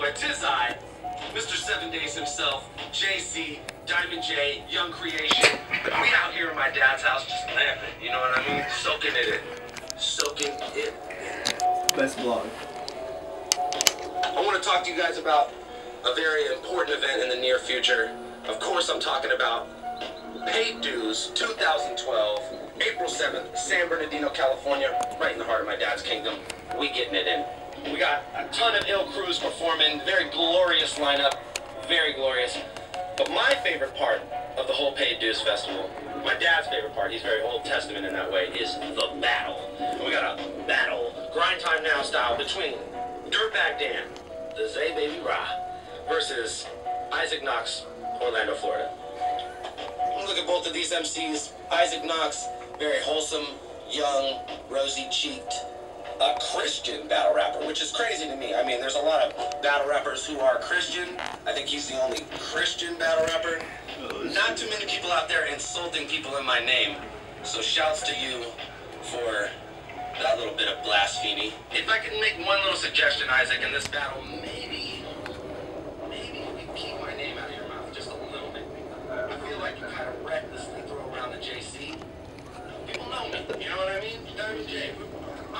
boy, tis I, Mr. Seven Days himself, JC, Diamond J, Young Creation. We out here in my dad's house just lamping, you know what I mean? Soaking it in. Soaking it in. Best vlog. I want to talk to you guys about a very important event in the near future. Of course, I'm talking about Paid Dues 2012, April 7th, San Bernardino, California, right in the heart of my dad's kingdom. We getting it in. We got a ton of ill crews performing, very glorious lineup, very glorious. But my favorite part of the whole Paid Dues Festival, my dad's favorite part, he's very Old Testament in that way, is the battle. And we got a battle, grind time now style, between Dirtbag Dan, the Zay Baby Ra, versus Isaac Knox, Orlando, Florida. Look at both of these MCs. Isaac Knox, very wholesome, young, rosy cheeked, a Christian battle rapper, which is crazy to me. I mean, there's a lot of battle rappers who are Christian. I think he's the only Christian battle rapper. Not too many people out there insulting people in my name. So shouts to you for that little bit of blasphemy. If I can make one little suggestion, Isaac, in this battle, maybe, maybe you can keep my name out of your mouth just a little bit. I feel like you kind of recklessly throw around the JC. People know me, you know what I mean? Diamond J.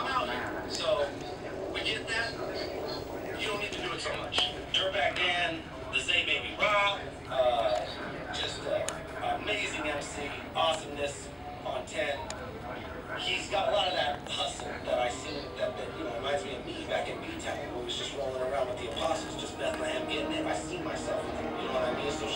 I'm out here. So, we get that. You don't need to do it so much. Dirtbag Dan, the Zay Baby Raw, uh, just uh, amazing MC, awesomeness on 10. He's got a lot of that hustle that I see that, that you know reminds me of me back in B-Town. who was just rolling around with the apostles, just Bethlehem getting it. I see myself in you know what I mean? So